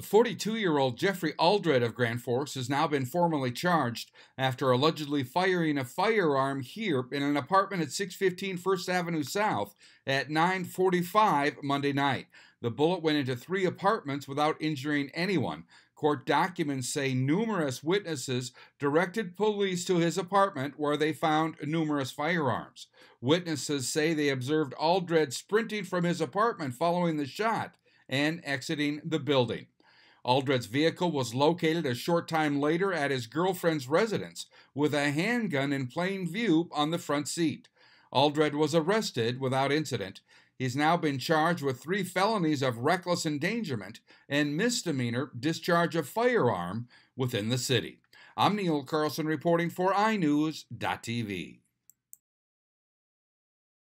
42 year old Jeffrey Alldread of Grand Forks has now been formally charged after allegedly firing a firearm here in an apartment at 615 First Avenue South at 9:45 Monday night. The bullet went into three apartments without injuring anyone. Court documents say numerous witnesses directed police to his apartment where they found numerous firearms. Witnesses say they observed Alldread sprinting from his apartment following the shot and exiting the building. Alldread's vehicle was located a short time later at his girlfriend's residence with a handgun in plain view on the front seat. Alldread was arrested without incident. He's now been charged with three felonies of reckless endangerment and misdemeanor discharge of firearm within the city. I'm Neil Carlson reporting for iNewZ.TV.